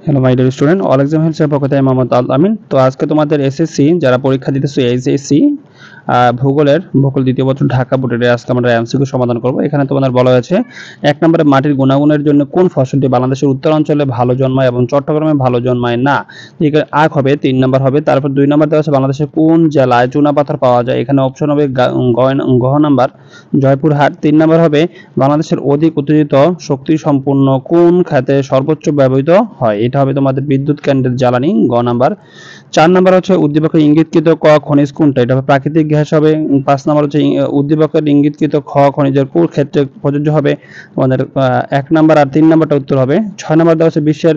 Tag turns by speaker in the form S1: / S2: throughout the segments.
S1: Hello my dear student all exam হেলসের পক্ষ থেকে মোহাম্মদ আল আমিন তো আজকে তোমাদের এসএসসি যারা পরীক্ষা দিতেছো এইচএসসি ভূগোলের ভূগোল দ্বিতীয় বছর ঢাকা বোর্ডের আজকে আমরা এমসিকিউ সমাধান করব। এখানে তোমাদের বলা হয়েছে, এক নম্বরে মাটির গুণাগুণের জন্য কোন ফসলটি বাংলাদেশের উত্তর অঞ্চলে ভালো জন্মায় এবং চট্টগ্রামে ভালো জন্মায়? না। আখ হবে, তিন নম্বর হবে, তারপর দুই নম্বর দেওয়া বাংলাদেশের কোন জেলায় চুনাপাথর পাওয়া যায়? এখানে অপশন হবে গহ নাম্বার, জয়পুরহাট। তিন নম্বর হবে বাংলাদেশের অধিক উত্তেজিত শক্তি সম্পূর্ণ কোন খাতে সর্বোচ্চ ব্যবহৃত হয়? এটা হবে তোমাদের বিদ্যুৎ কেন্দ্রের জ্বালানি, গ নাম্বার। চার নাম্বার হচ্ছে উদ্দীপকের ইঙ্গিতকৃত ক, খনিজ কোনটা? এটা হবে প্রাকৃতিক গ্যাস হবে পাঁচ নাম্বার হচ্ছে উদ্দীপকের ইঙ্গিতকৃত খ খনিজের কোন ক্ষেত্রে প্রযোজ্য হবে। তোমাদের এক নাম্বার আর তিন নাম্বারটা উত্তর হবে। ছয় নাম্বার দেওয়া হচ্ছে বিশ্বের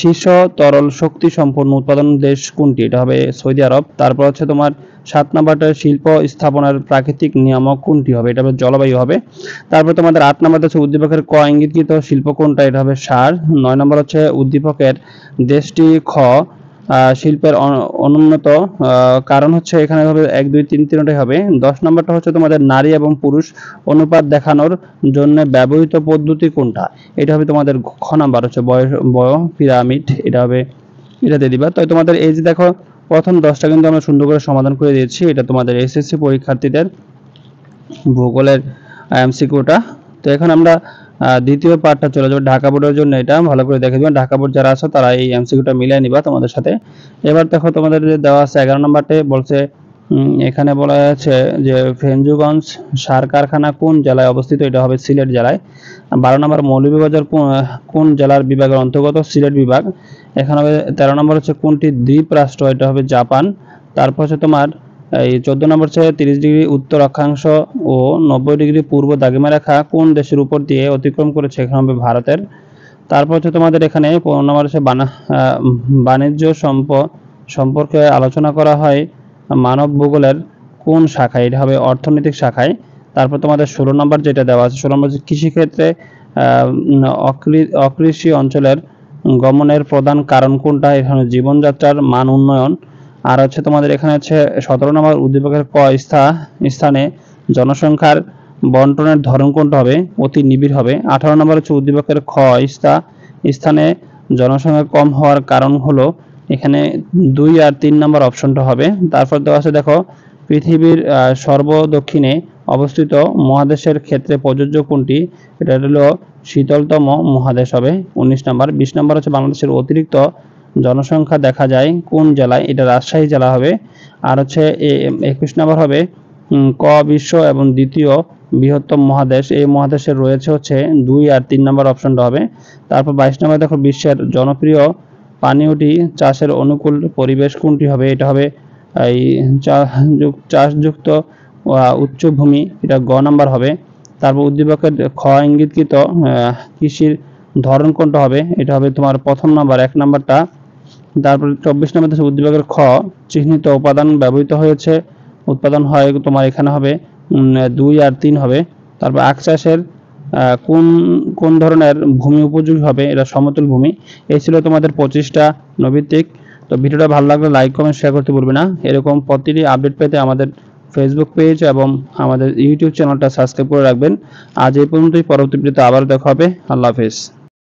S1: শীর্ষ তরল শক্তি সম্পন্ন উৎপাদন দেশ কোনটি? এটা হবে সৌদি আরব। তারপর হচ্ছে তোমার সাত নাম্বারটা শিল্প স্থাপনার প্রাকৃতিক নিয়ামক কোনটি হবে? এটা হবে জলবায়ু হবে। তারপর তোমাদের আট নাম্বার হচ্ছে উদ্দীপকের ক ইঙ্গিতকৃত শিল্প কোনটা? এটা হবে সার। নয় নম্বর হচ্ছে উদ্দীপকের দেশটি খ। শিল্পের অনুন্নত কারণ হচ্ছে এখানে হবে এক, দুই, তিন তিনটাই হবে। দশ নম্বরটা হচ্ছে তোমাদের নারী এবং পুরুষ অনুপাত দেখানোর জন্য ব্যবহৃত পদ্ধতি কোনটা? এটা হবে তোমাদের খ নাম্বার হচ্ছে বয়স বয় পিরামিড, এটা হবে এটা দিয়ে দিবা। তো তোমাদের এই যে দেখো, প্রথম দশটা কিন্তু আমরা সুন্দর করে সমাধান করে দিয়েছি। এটা তোমাদের এসএসসি পরীক্ষার্থীদের ভূগোলের এমসিকিউটা তো এখন আমরা দ্বিতীয় পার্টটা চলে যাবে ঢাকা বোর্ডের জন্য এটা। ভালো করে দেখে দিবেন ঢাকা বোর্ড যারা আছে, তারা এই এমসিকিউটা মিলিয়ে নিবা তোমাদের সাথে। এবার দেখো, তোমাদের যে দেওয়া আছে এগারো নম্বরটে, বলছে এখানে বলা আছে যে, ফেঞ্জুগঞ্জ সার কারখানা কোন জেলায় অবস্থিত? এটা হবে সিলেট জেলায়। বারো নম্বর, মৌলভীবাজার কোন- কোন জেলার বিভাগের অন্তর্গত? সিলেট বিভাগ। এখানে হবে তেরো নম্বর হচ্ছে কোনটি দ্বীপ রাষ্ট্র এটা হবে জাপান। তারপর হচ্ছে তোমার এই চোদ্দ নম্বর হচ্ছে তিরিশ ডিগ্রি উত্তর অক্ষাংশ ও নব্বই ডিগ্রি পূর্ব দাগিমা রেখা কোন দেশের উপর দিয়ে অতিক্রম করেছে? এখানে হবে ভারতের। তারপর হচ্ছে তোমাদের এখানে পনেরো নম্বর হচ্ছে বাণিজ্য সম্প, সম্পর্কে আলোচনা করা হয় মানব ভূগোলের কোন শাখায়? এটা হবে অর্থনৈতিক শাখায়। তারপর তোমাদের ষোলো নম্বর যেটা দেওয়া আছে, ষোলো নম্বর কৃষিক্ষেত্রে অকৃষি অঞ্চলের গমনের প্রধান কারণ কোনটা? এখানে জীবনযাত্রার মান উন্নয়ন। আর হচ্ছে তোমাদের এখানে হচ্ছে সতেরো নম্বর উদ্দীপকের ক স্থা স্থানে জনসংখ্যার বন্টনের ধরন কোনটা হবে? অতি নিবিড় হবে। আঠারো নম্বর হচ্ছে উদ্দীপকের খ স্থা স্থানে জনসংখ্যা কম হওয়ার কারণ হলো এখানে দুই আর তিন নম্বর অপশনটা হবে। তারপর দেওয়া আছে, দেখো, পৃথিবীর সর্বদক্ষিণে অবস্থিত মহাদেশের ক্ষেত্রে প্রযোজ্য কোনটি? এটা হলো শীতলতম মহাদেশ হবে, উনিশ নম্বর। বিশ নম্বর হচ্ছে বাংলাদেশের অতিরিক্ত জনসংখ্যা দেখা যায় কোন জেলায়, এটা রাজশাহী জেলা হবে। আর হচ্ছে একুশ নম্বর হবে ক বিশ্ব এবং দ্বিতীয় বৃহত্তম মহাদেশ। এই মহাদেশের রয়েছে হচ্ছে দুই আর তিন নম্বর অপশনটা হবে। তারপর বাইশ নম্বর দেখো, বিশ্বের জনপ্রিয় পানীয়টি চাষের অনুকূল পরিবেশ কোনটি হবে? এটা হবে এই চাষযুক্ত উচ্চভূমি এটা গ নাম্বার হবে। তারপর উদ্দীপকের খ ইঙ্গিতকৃত কৃষির ধরন কোনটা হবে? এটা হবে তোমার প্রথম নাম্বার, এক নাম্বারটা তারপর চব্বিশ নম্বর হচ্ছে উদ্দীপকের খ, চিহ্নিত উপাদান ব্যবহৃত হয়েছে। উৎপাদন হয়, তোমার এখানে হবে দুই আর তিন হবে। তারপর আখ চাষের কোন কোন ধরনের ভূমি উপযোগী হবে? এটা সমতল ভূমি। এই ছিল তোমাদের পঁচিশটা নৈবিত্তিক তো ভিডিওটা ভালো লাগলে লাইক, কমেন্ট শেয়ার করতে ভুলবে না। এরকম প্রতিটি আপডেট পেতে আমাদের ফেসবুক পেজ এবং আমাদের ইউটিউব চ্যানেলটা সাবস্ক্রাইব করে রাখবেন। আজ এই পর্যন্তই। পরবর্তী ভিডিওতে আবার দেখা হবে। আল্লাহ হাফেজ।